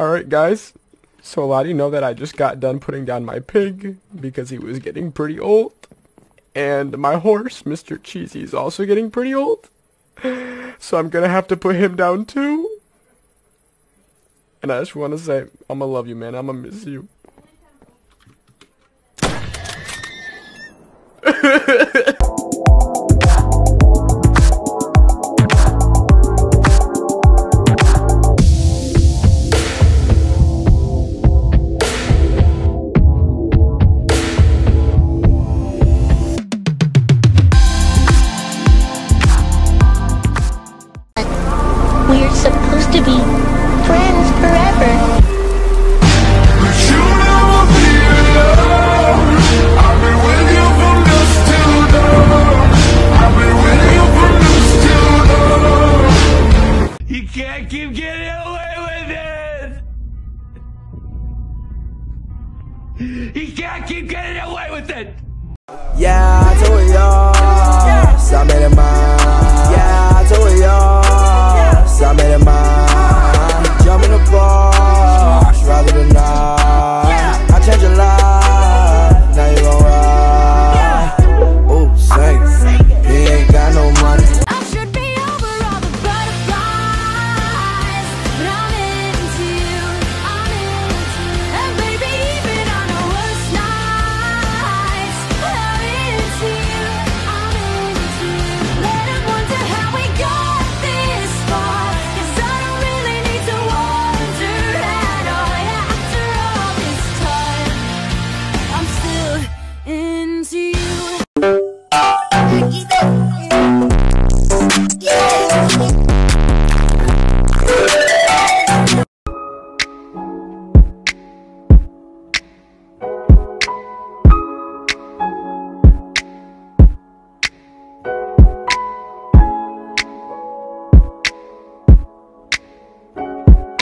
Alright guys, so a lot of you know that I just got done putting down my pig because he was getting pretty old. And my horse, Mr. Cheesy, is also getting pretty old. So I'm gonna have to put him down too. And I just wanna say, I'ma love you man, I'ma miss you.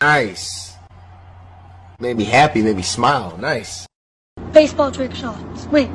Nice. Made me happy, made me smile. Nice. Baseball trick shots. Wait.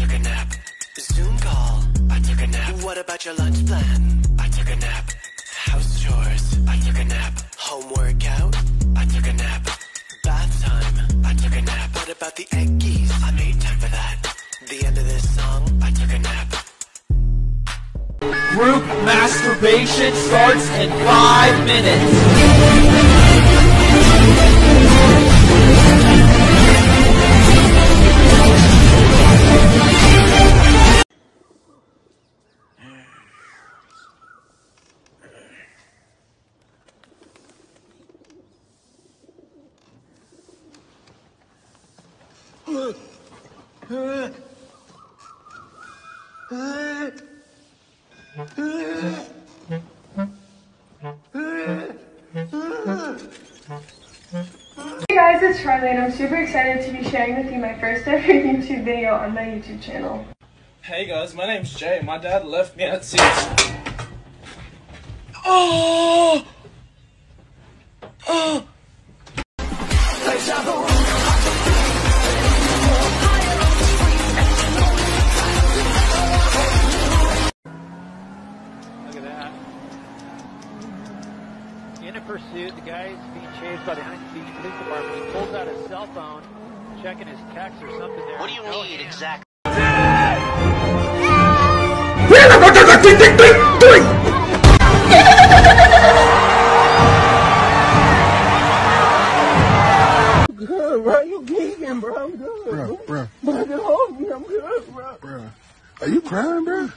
Took a nap. Zoom call, I took a nap. What about your lunch plan? I took a nap. House chores, I took a nap. Home workout, I took a nap. Bath time, I took a nap. What about the eggies? I made time for that. The end of this song, I took a nap. Group masturbation starts in five minutes. Guys, it's Charlie and I'm super excited to be sharing with you my first ever YouTube video on my YouTube channel. Hey guys, my name's Jay. My dad left me at six. Oh! Oh! In a pursuit, the guy is being chased by the Huntington Beach Police Department. He pulls out his cell phone, checking his text or something there. What do you No need hand. exactly? Bruh, bruh. Bruh. Are you crying, bruh?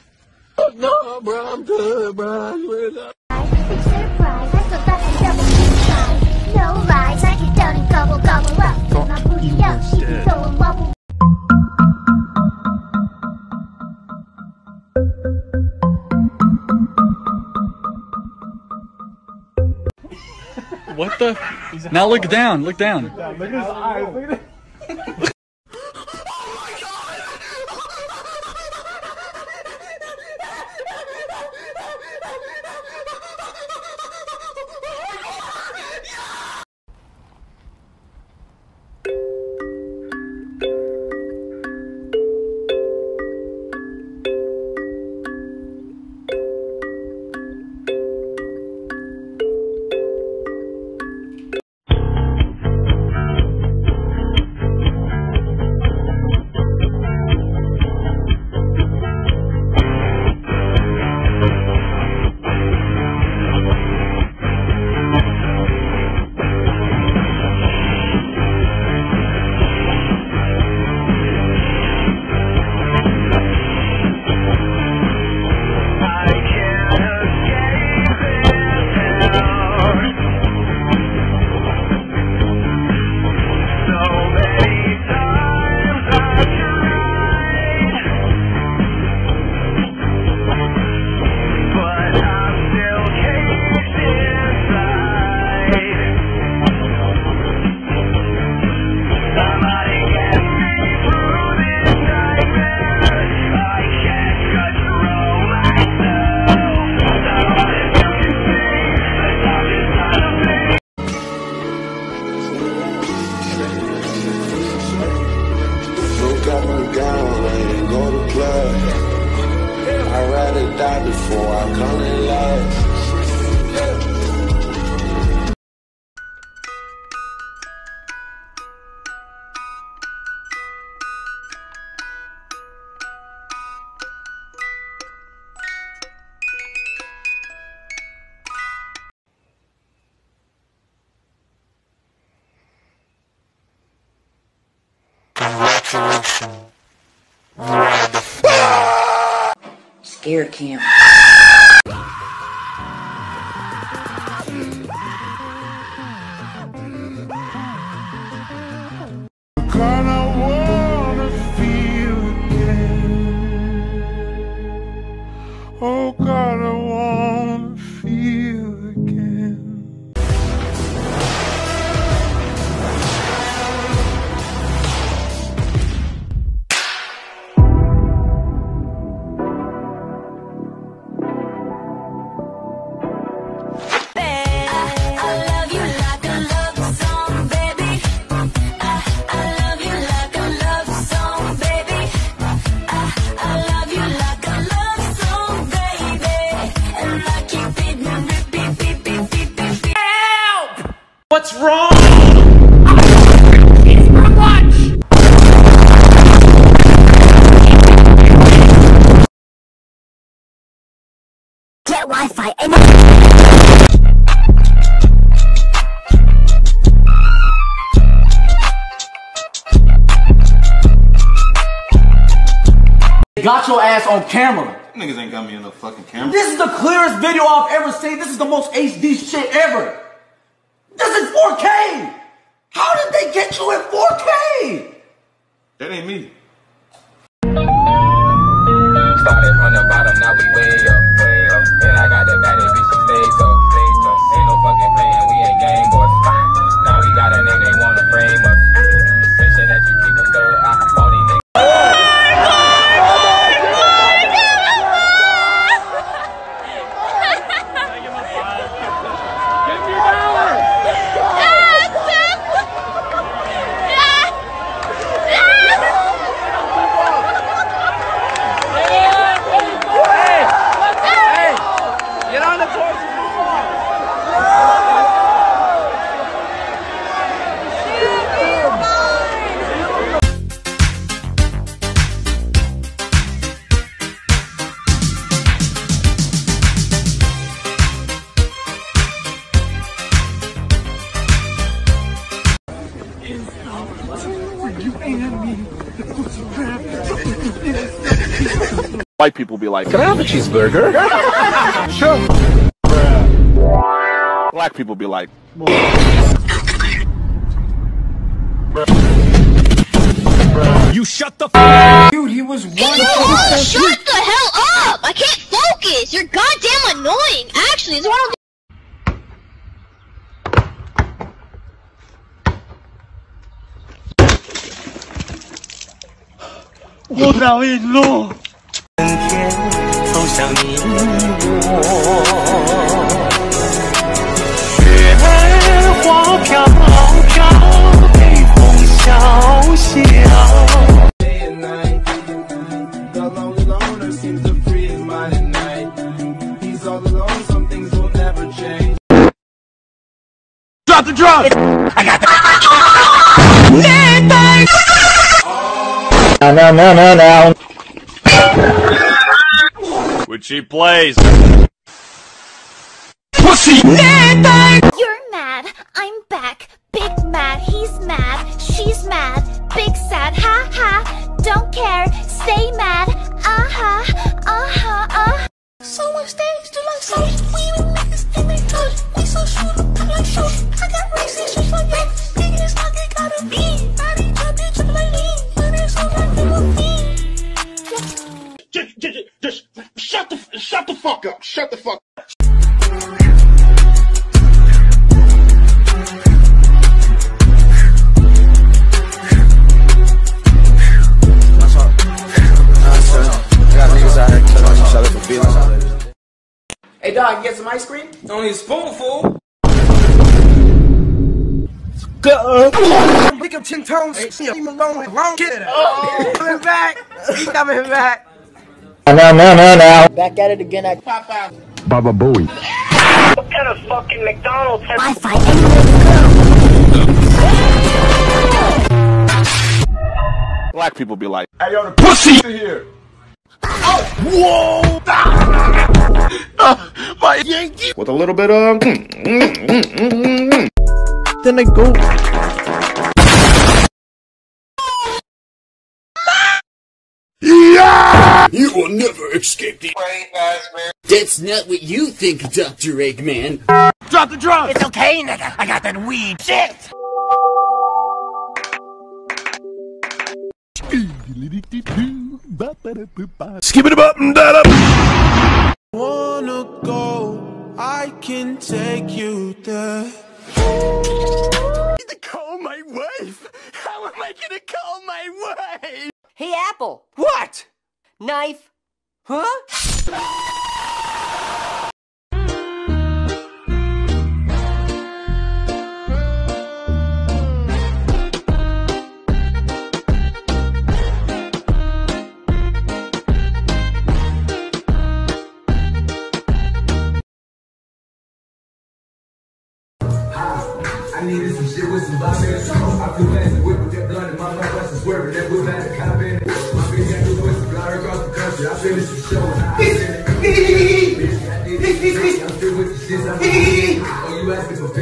Big the? Now look down. Look down. Look at his eyes. I'd rather die before I come in last. Congratulations. Scare cam. What's wrong? Get Wi-Fi and Got your ass on camera. Niggas ain't got me in the fucking camera. This is the clearest video I've ever seen. This is the most HD shit ever. This is 4K. How did they get you in 4K? That ain't me. Started from the bottom, now we way up, way up. And I got so. White people be like, Can I have a cheeseburger? sure. Black people be like, You shut the f Dude, he was one Shut the hell up! I can't focus! You're goddamn annoying! Actually, it's one of the Otra vez no never change. Drop the drug. I got No, no, no, no. Which he plays. Pussy. You're mad. I'm back. Big mad. He's mad. She's mad. Big sad. Ha ha. Don't care. Stay mad. Get some ice cream? Only a spoonful. Pick up 10 tones. Leave him alone. Wrong kid. Oh, coming back. He's coming back. No, no, no, no. Back at it again. I pop out. Baba Booey. What kind of fucking McDonald's has Wi-Fi black people be like, Hey, yo, the pussy here. whoa, my Yankee. With a little bit of. Mm, mm, mm, then I go. Yeah! You will never escape the. That's not what you think, Dr. Eggman. Drop the drug. It's okay, nigga. I got that weed. Shit! Skip it up and that up. Wanna go, I can take you there. to call my wife. How am I gonna call my wife? Hey, Apple. What? Knife. Huh? I finished the show Oh, you asking for